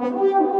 you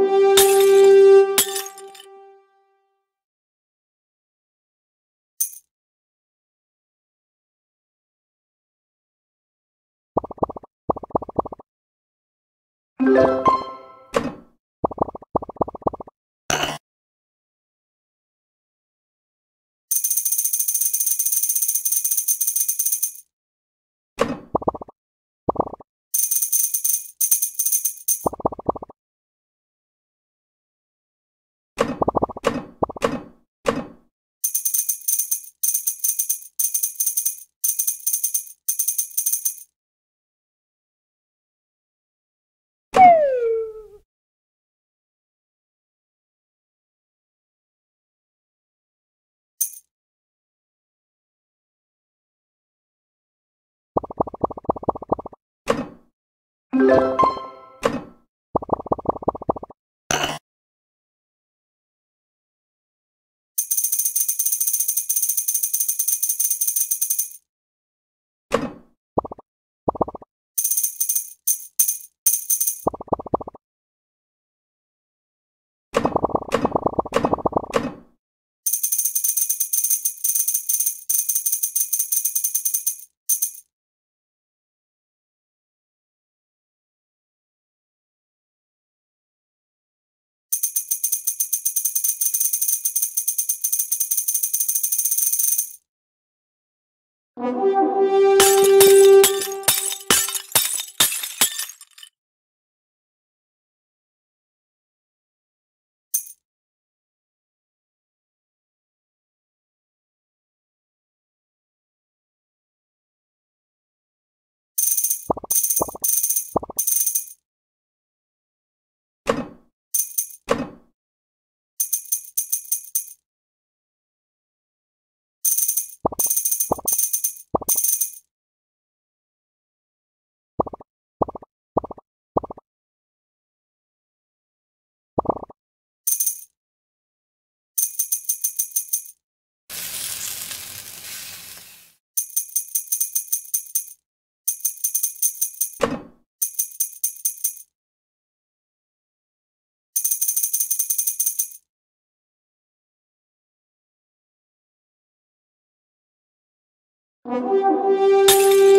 You.